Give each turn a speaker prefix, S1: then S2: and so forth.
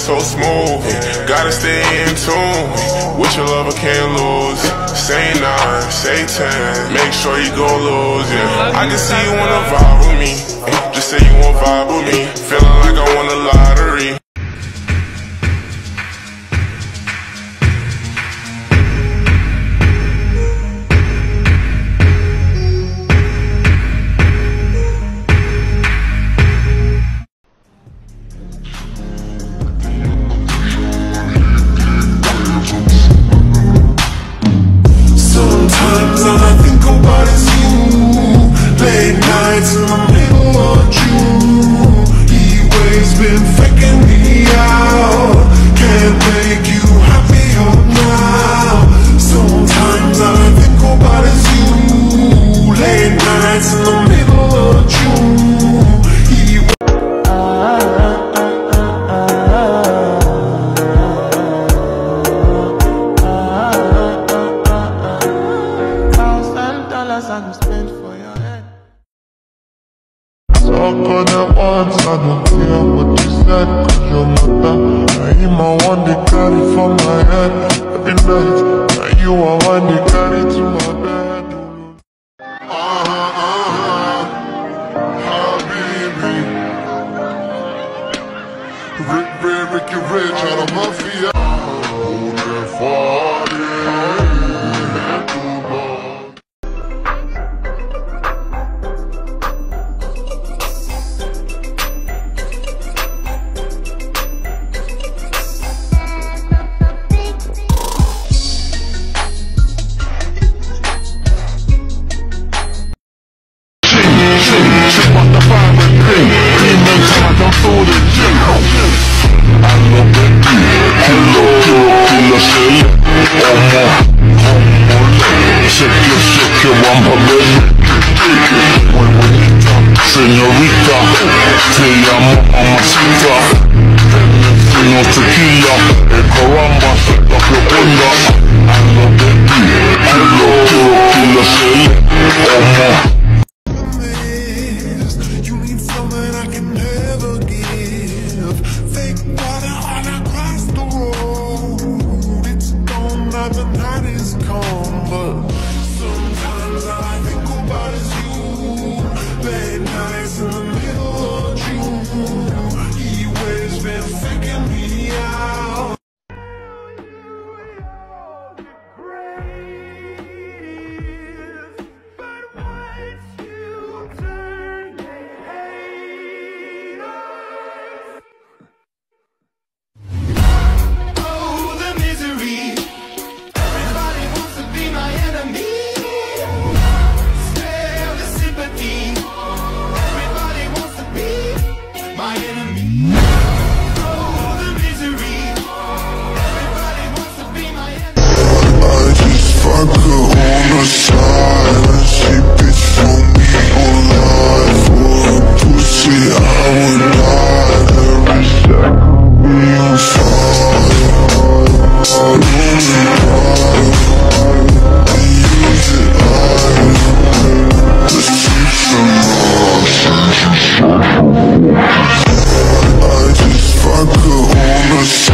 S1: so smooth. Gotta stay in tune. With your lover can't lose. Say nine, say ten. Make sure you go lose, yeah. I can see you wanna vibe with me. Just say you wanna vibe with me. Feeling
S2: Talk on that once, I don't care what you said Cause your mother, now you my one they carry for my head. Every night, now you are one they carry to my bed. Uh-huh, uh-huh, Habibi Rick, Rick, Ricky Rich ARAM Mafia. Oh, that party, Señorita, te llamo mamacita. Fino tequila, el caramba la fecunda Ando ti, ando quiero que la
S3: is come, but sometimes all I just fuck her